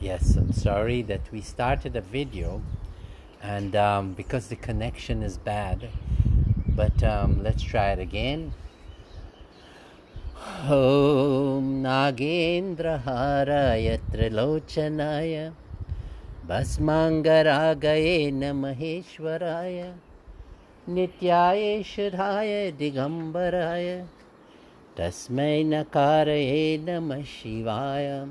Yes, I'm sorry that we started a video and um, because the connection is bad, but um, let's try it again. Om Nagendraharaya Trilochanaya Bhasmangaragaye Namaheshwaraya Nityaye Shadhaya Digambaraya Tasmai Nakaraye Namah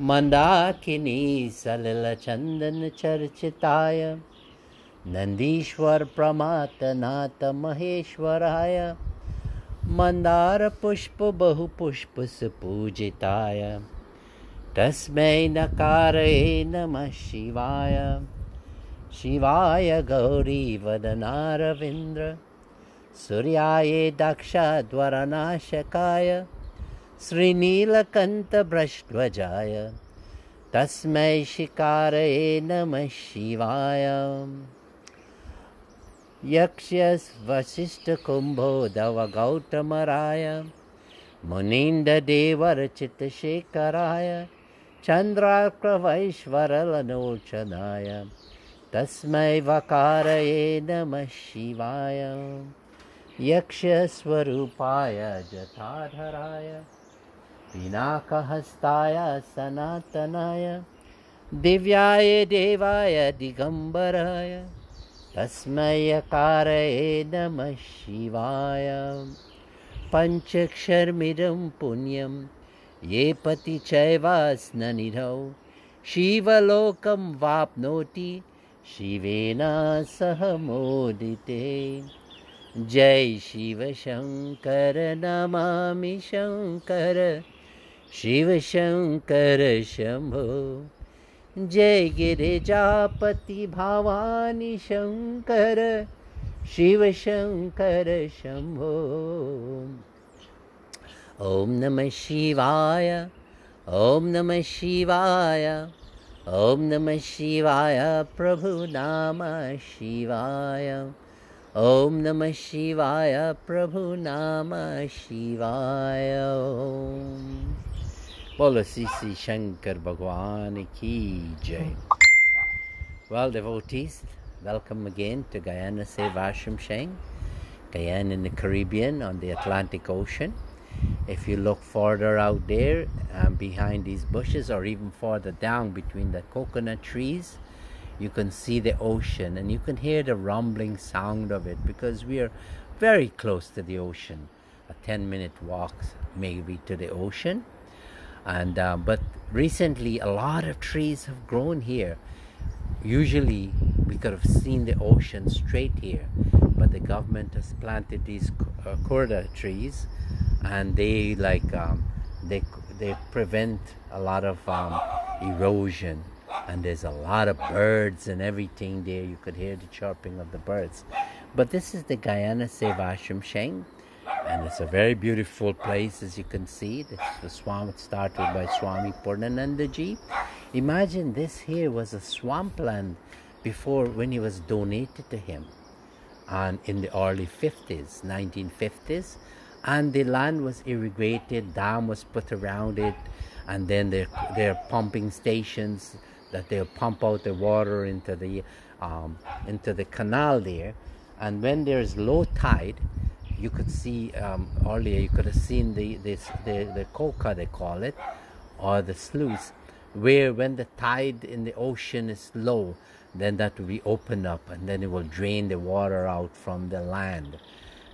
Mandakini सलिलचन्दनचर्चिताय नन्दीश्वरप्रमातनाथमहेश्वराय मन्दारपुष्पबहुपुष्पसुपूजिताय तस्मै नकारे नम शिवाय। शिवाय गौरी गौरीवदनारविन्द्र सूर्याय दक्षद्वरनाशकाय श्रीनीलकण्ठभ्रष्ट्वजाय तस्मै शिकारये नमः शिवाय। यक्ष्यवसिष्ठकुम्भोदवगौतमराय मुनीन्द्रदेवरचितशेखराय चन्द्रार्कवैश्वरलनोचनाय तस्मै वकारये नमः शिवाय। यक्षस्वरूपाय जटाधराय पिनाकहस्ताय सनातनाय। दिव्याय देवाय दिगम्बराय तस्मै यकारये नमः शिवाय। पञ्चक्षरमिदं पुण्यं, ये पति चैवास्ननिधौ। शिवलोकं वाप्नोति, शिवेन सह मोदिते। जय शिवशङ्कर नमामि शङ्कर। शिवशङ्कर शम्भो जय गिरिजापति भवानि शङ्कर शिवशङ्कर शम्भो ॐ नमः शिवाय ॐ नमः शिवाय ॐ नमः शिवाय प्रभु नाम शिवाय। ॐ नमः शिवाय प्रभु नाम शिवाय। Bolo Sisi Shankar Bhagwan Ki Jai. Well, devotees, welcome again to Guyana Sevashram Shang, Guyana in the Caribbean on the Atlantic Ocean. If you look further out there um, behind these bushes or even farther down between the coconut trees, you can see the ocean and you can hear the rumbling sound of it because we are very close to the ocean. A 10 minute walk maybe to the ocean and uh, but recently a lot of trees have grown here. Usually we could have seen the ocean straight here, but the government has planted these uh, corda trees and they like um, they they prevent a lot of um, erosion. And there's a lot of birds and everything there. You could hear the chirping of the birds. But this is the Guyana Sevashram Sheng and it's a very beautiful place as you can see. This is the swamp started by Swami Purnanandaji imagine this here was a swampland before when it was donated to him. And in the early 50s 1950s and the land was irrigated dam was put around it and then there, there are pumping stations that they'll pump out the water into the um, into the canal there. And when there's low tide you could see um, earlier you could have seen the this the, the coca they call it or the sluice where when the tide in the ocean is low then that will be opened up and then it will drain the water out from the land.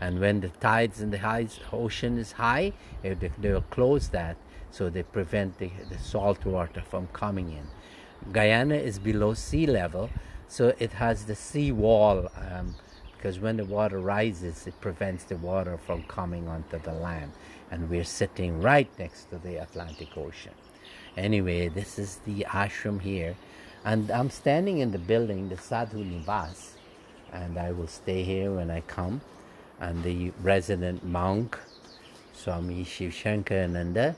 And when the tides in the high ocean is high they, they will close that so they prevent the, the salt water from coming in. Guyana is below sea level so it has the sea wall um, because when the water rises it prevents the water from coming onto the land. And we're sitting right next to the Atlantic Ocean. Anyway this is the ashram here. And I'm standing in the building the Sadhu Nivas. And I will stay here when I come. And the resident monk Swami Shiv Shankarananda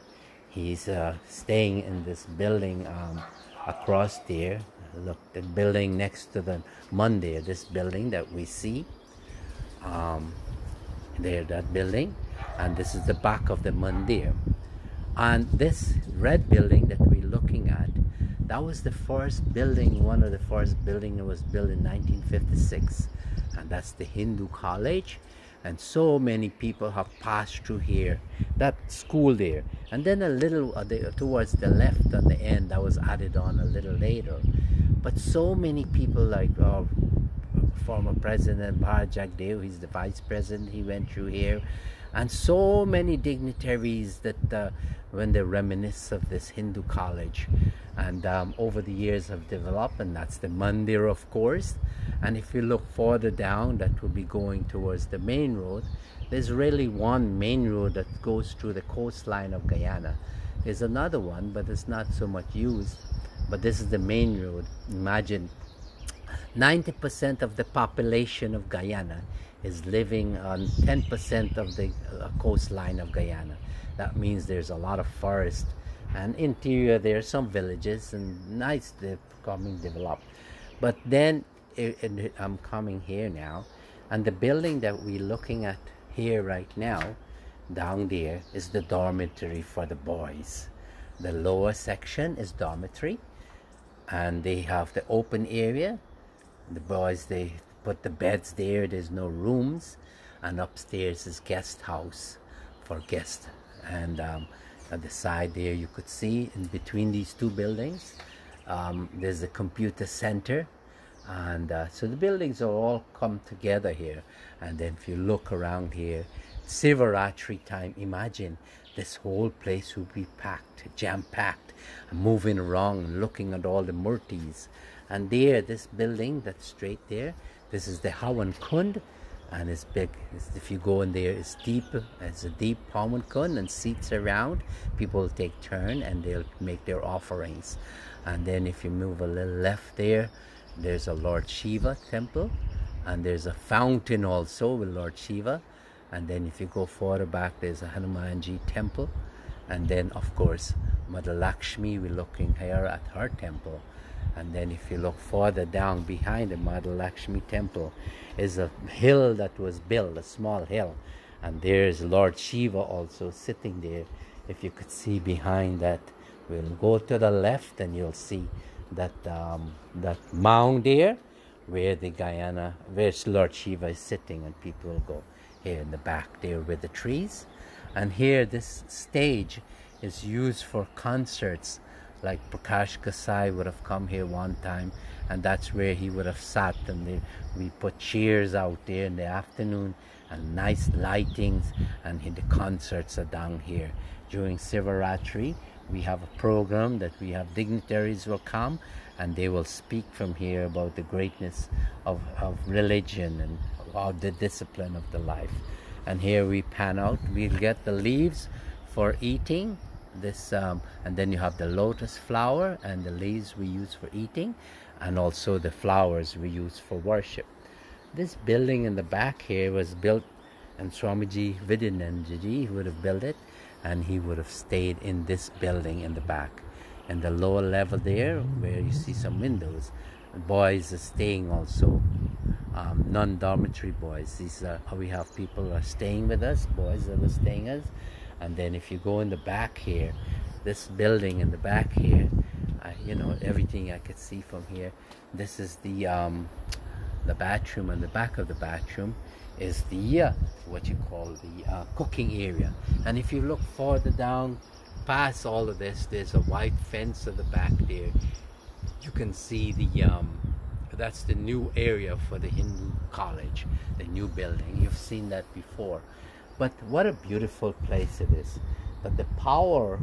he's uh, staying in this building um, across there look the building next to the mandir this building that we see um, there that building and this is the back of the mandir and this red building that we're looking at That was the first building, one of the first building that was built in 1956. And that's the Hindu College. And so many people have passed through here, that school there. And then a little uh, the, towards the left on the end, that was added on a little later. But so many people like uh, former president Bharrat Jagdeo, he's the vice president, he went through here. And so many dignitaries that uh, when they reminisce of this Hindu college and um, over the years have developed and that's the mandir of course. And if you look further down that will be going towards the main road there's really one main road that goes through the coastline of Guyana. There's another one but it's not so much used but this is the main road imagine 90% of the population of Guyana is living on 10% of the uh, coastline of Guyana. That means there's a lot of forest and interior there are some villages and nice they're coming developed. But then I'm coming here now and the building that we're looking at here right now down there is the dormitory for the boys. The lower section is dormitory and they have the open area. The boys they put the beds there. There's no rooms. And upstairs is guest house for guests. And um, at the side there you could see in between these two buildings um, there's a computer center. And uh, so the buildings are all come together here. And then if you look around here Sivaratri time. Imagine this whole place would be packed jam-packed moving around looking at all the murtis and there this building that's straight there this is the Hawan Kund and it's big. It's, if you go in there, it's deep. It's a deep Hawan Kund and seats around. People take turn and they'll make their offerings. And then if you move a little left there, there's a Lord Shiva temple and there's a fountain also with Lord Shiva. And then if you go further back, there's a Hanumanji temple. And then, of course, Mother Lakshmi, we're looking here at her temple and then if you look further down behind the Mother Lakshmi temple is a hill that was built, a small hill. And there's Lord Shiva also sitting there. If you could see behind that, we'll go to the left and you'll see that um, that mound there where the Guyana, where Lord Shiva is sitting and people will go here in the back there with the trees. And here this stage is used for concerts like Prakash Kasai would have come here one time and that's where he would have sat and they, we put chairs out there in the afternoon and nice lightings and the concerts are down here. During Sivaratri we have a program that we have dignitaries will come and they will speak from here about the greatness of, of religion and of the discipline of the life. And here we pan out, we'll get the leaves for eating. This um, and then you have the lotus flower and the leaves we use for eating and also the flowers we use for worship. This building in the back here was built and Swamiji Vidyanandaji would have built it and he would have stayed in this building in the back. And the lower level there where you see some windows boys are staying also um, non-dormitory boys. These are we have people are staying with us boys that are staying us. And then if you go in the back here this building in the back here I, you know everything I could see from here this is the um, the bathroom. And the back of the bathroom is the uh, what you call the uh, cooking area. And if you look further down past all of this there's a white fence at the back there. You can see the um, that's the new area for the Hindu college the new building you've seen that before but what a beautiful place it is. But the power,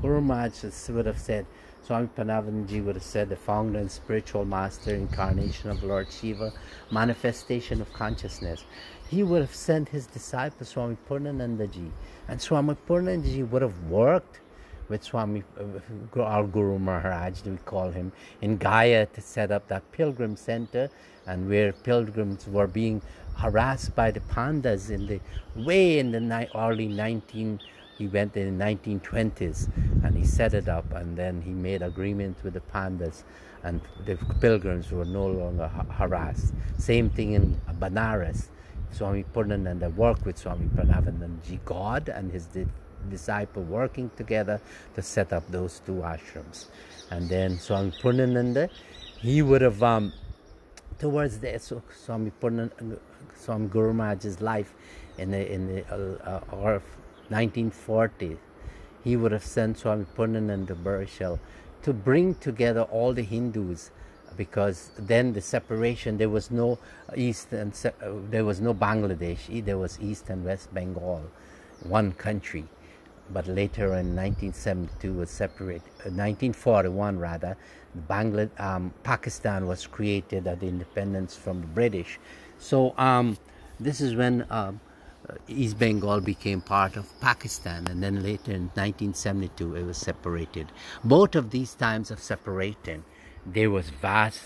Guru Maharaj would have said, Swami Panavanji would have said, the founder and spiritual master, incarnation of Lord Shiva, manifestation of consciousness. He would have sent his disciple Swami Purnanandaji. And Swami Purnanandaji would have worked with Swami, uh, our Guru Maharaj, we call him, in Gaya to set up that pilgrim center and where pilgrims were being harassed by the pandas in the way in the ni- early 19 he went in the 1920s and he set it up and then he made agreements with the pandas and the pilgrims were no longer ha- harassed. Same thing in Banaras. Swami Purnananda worked with Swami Pranavanandaji God and his disciple working together to set up those two ashrams. And then Swami Purnananda, he would have, um, towards the so Swami, Swami Guru Maharaj's life in the, in the uh, uh, 1940, he would have sent Swami Purnananda Barisal to bring together all the Hindus because then the separation there was no east and uh, there was no Bangladesh there was east and west Bengal one country but later in 1972 was separated uh, 1941 rather Bangladesh um, Pakistan was created at independence from the British. So um, this is when um, uh, East Bengal became part of Pakistan and then later in 1972 it was separated. Both of these times of separating there was vast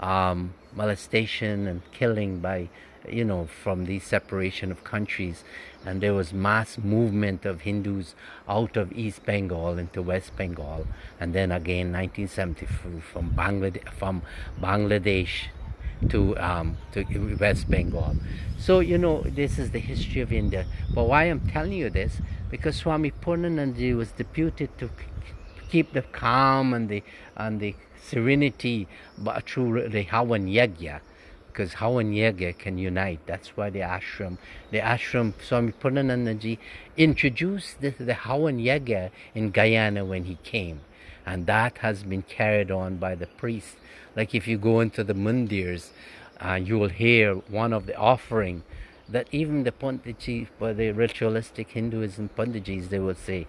um, molestation and killing by you know from the separation of countries. And there was mass movement of Hindus out of East Bengal into West Bengal. And then again 1974 from Bangladesh from Bangladesh to um, to West Bengal. So you know this is the history of India. But why I'm telling you this? Because Swami Purnanandaji was deputed to keep the calm and the and the serenity through the Havan Yagya because Havan Yagya can unite. That's why the ashram, the ashram, Swami Purnanandaji introduced the, the Havan Yagya in Guyana when he came. And that has been carried on by the priests. Like if you go into the mundirs, uh, you will hear one of the offering that even the Panditji, for the ritualistic Hinduism Panditjis, they will say,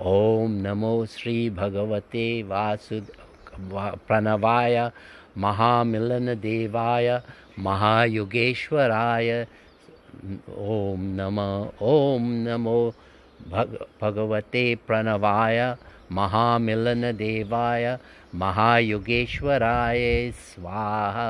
Om Namo Sri Bhagavate Vasud Pranavaya महामिलनदेवाय महायुगेश्वराय ॐ नमः ॐ नमो भग भगवते प्रणवाय महामिलनदेवाय महायुगेश्वराय स्वाहा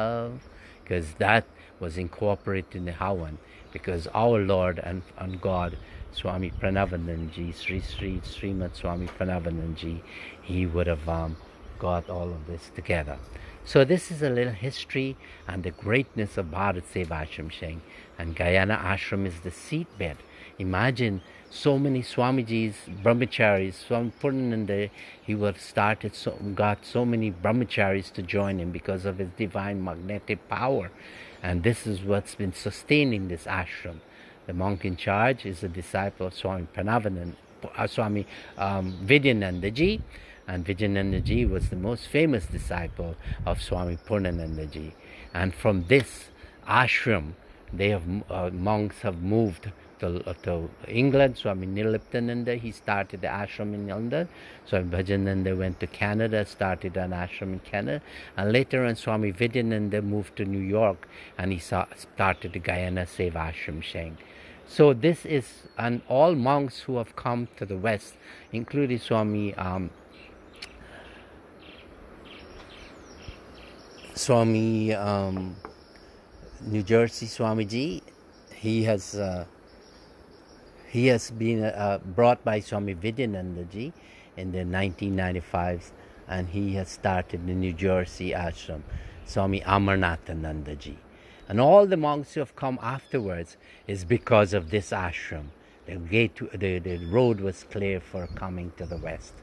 because that was incorporated in the Havan because our Lord and, and God Swami Pranavananji, Sri Sri Srimad Swami Pranavananji, he would have um, got all of this together. So this is a little history and the greatness of Bharat Seva Ashram Sheng. And Guyana Ashram is the seatbed. Imagine so many Swamijis, brahmacharis, Swami Purnananda, he would started, so, got so many brahmacharis to join him because of his divine magnetic power. And this is what's been sustaining this ashram. The monk in charge is a disciple of Swami Pranavanand, uh, Swami um, Vidyanandaji, and Vijayanandaji was the most famous disciple of Swami Purnanandaji. And from this ashram, they have uh, monks have moved to, uh, to England. Swami Nirliptananda, he started the ashram in London. Swami Bhajananda went to Canada, started an ashram in Canada. And later on, Swami Vidyananda moved to New York and he saw, started the Guyana Seva Ashram Sheng. So this is, and all monks who have come to the West, including Swami um, Swami um, New Jersey Swamiji, he has uh, he has been uh, brought by Swami Vidyanandaji in the 1995s, and he has started the New Jersey ashram, Swami Amarnathanandaji. And all the monks who have come afterwards is because of this ashram. The gate, the, the road was clear for coming to the west.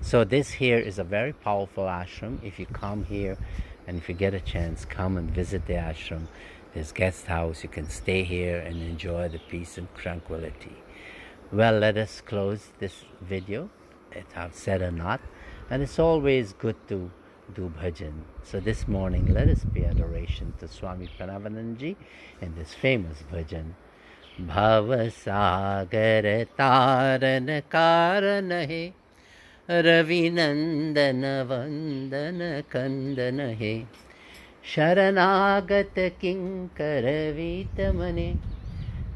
So this here is a very powerful ashram. If you come here, and if you get a chance, come and visit the ashram. There's guest house. You can stay here and enjoy the peace and tranquility. Well, let us close this video. It I've said or not. And it's always good to do bhajan. So this morning, let us pay adoration to Swami Pranavananji in this famous bhajan. भव सागर तारन कारण है रविनंदन वंदन कंदन हे शरणागत किङ्करवितमने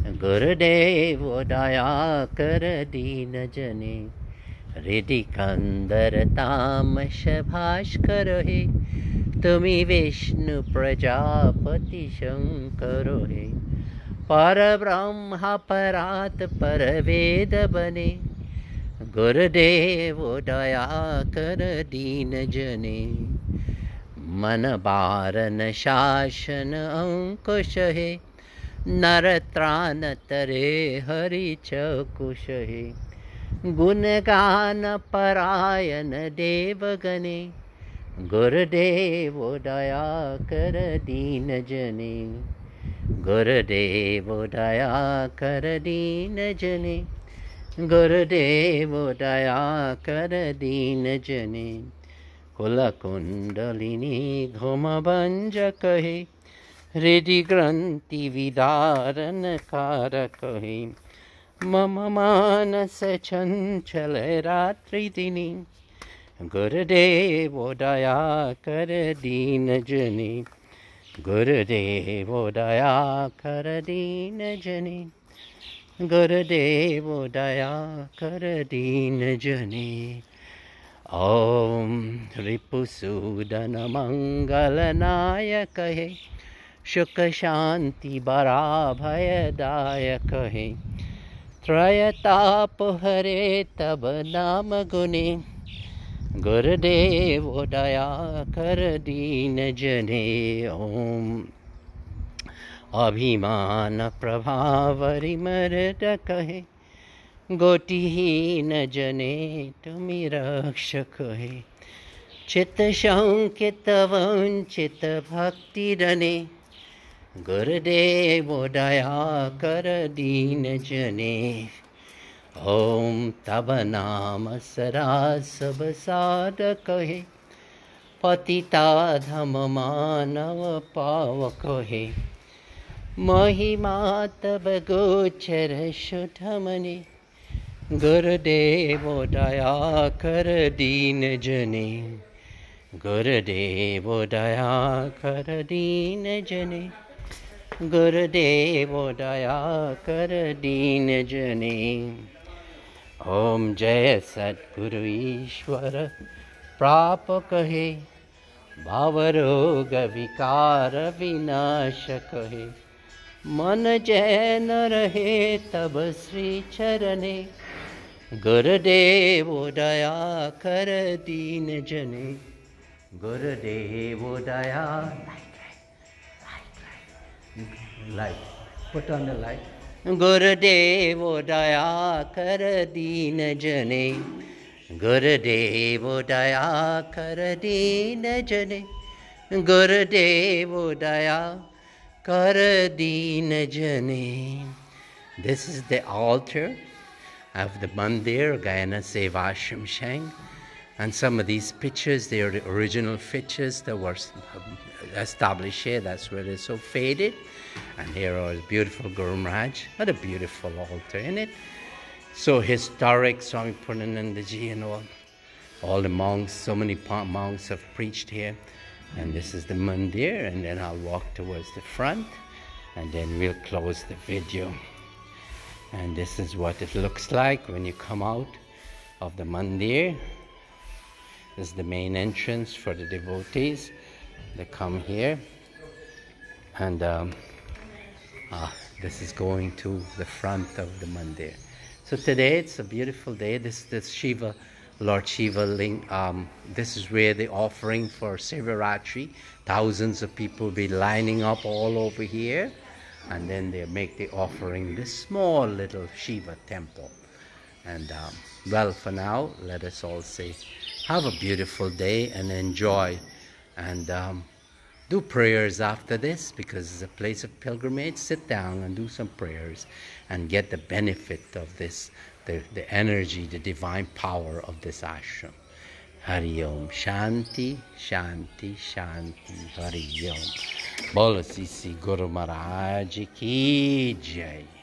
गुरुदेव दयाकर दीनजने। हृदि कंदर तामश भास्कर हे। तुम्हें विष्णु प्रजापति शंकर हे। पर ब्रह्म परात पर वेद बने। गुरुदेव दया कर दीन जने। मन बारन शासन अंकुश है, नर त्राण तरे हरि चकुश है। गुणगान परायण देवगणे गुरुदेव दया कर दीन जने। गुरुदेव दया कर दीन जने। गुरुदेव दया कर दीन जने। कुलकुण्डलिनी घुमभञ्ज कहे, हृदि कार कहे। मम मानस चञ्चल रात्रिदिनी गुरुदेव दया कर दीन जने। गुरुदेव दया कर दीन जने। गुरुदेव दया कर दीन जने। ॐ रिपुसूदनमङ्गलनायक हे। सुखशान्तिबराभयदायक हे। त्रयताप हरे तब नाम गुणे गुरुदेव दया कर दीन जने। ॐ अभिमान प्रभावरिमरद कहे गोटीहीन जने तुमि रक्षक हे। चित शङ्कित वञ्चित भक्तिरने गुरुदेव दया कर दीन जने। ॐ तब नाम सरा सब साध कहे पतिता धम मानव पावक हे। महिमा तब गोचर शुद्धमने गुरुदेव दया कर दीन जने। गुरुदेव दया कर दीन जने। गुरुदेव दया कर दीन जने। ओम जय सद्गुरु ईश्वर, प्राप कहे। भावरोग विकार विनाश कहे। मन चैन रहे तब श्री चरणे। गुरुदेव दया कर दीन जने। गुरुदेव दया। लाइट पुट लाइट गुरुदेव दया कर दीन जने। गुरुदेव दया कर दीन जने। गुरुदेव दया Karadinajane. This is the altar of the Mandir Guyana Seva And some of these pictures—they the original pictures that were uh, established here, that's where they're so faded. And here is beautiful Guru Maharaj. What a beautiful altar in it. So historic Swami Purnanandaji and all, all the monks, so many monks have preached here. And this is the mandir, and then I'll walk towards the front, and then we'll close the video. And this is what it looks like when you come out of the mandir. This is the main entrance for the devotees. They come here. And um, ah, this is going to the front of the mandir. So today it's a beautiful day. This is Shiva, Lord Shiva Ling. Um, this is where the offering for Sivaratri. Thousands of people be lining up all over here and then they make the offering this small little Shiva temple. And um, well, for now, let us all say, have a beautiful day and enjoy. And um, do prayers after this because it's a place of pilgrimage. Sit down and do some prayers and get the benefit of this, the, the energy, the divine power of this ashram. Hari Om Shanti, Shanti, Shanti, Hari Om. Bolo Sisi Guru Maharaj ki jai.